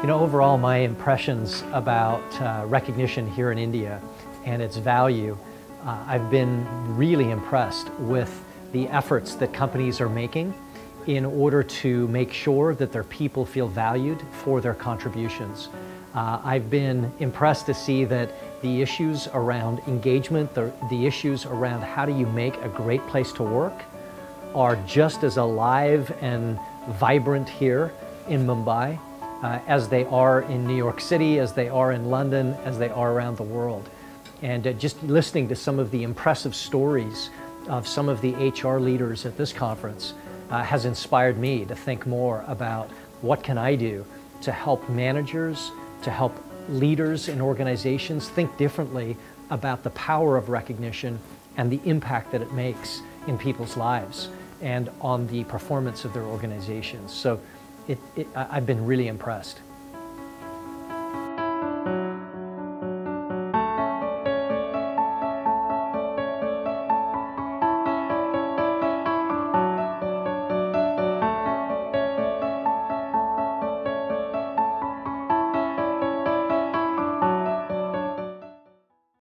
You know, overall, my impressions about uh, recognition here in India and its value, uh, I've been really impressed with the efforts that companies are making in order to make sure that their people feel valued for their contributions. Uh, I've been impressed to see that the issues around engagement, the, the issues around how do you make a great place to work are just as alive and vibrant here in Mumbai uh, as they are in New York City, as they are in London, as they are around the world. And uh, just listening to some of the impressive stories of some of the HR leaders at this conference uh, has inspired me to think more about what can I do to help managers, to help leaders in organizations think differently about the power of recognition and the impact that it makes in people's lives and on the performance of their organizations. So it, it, I've been really impressed.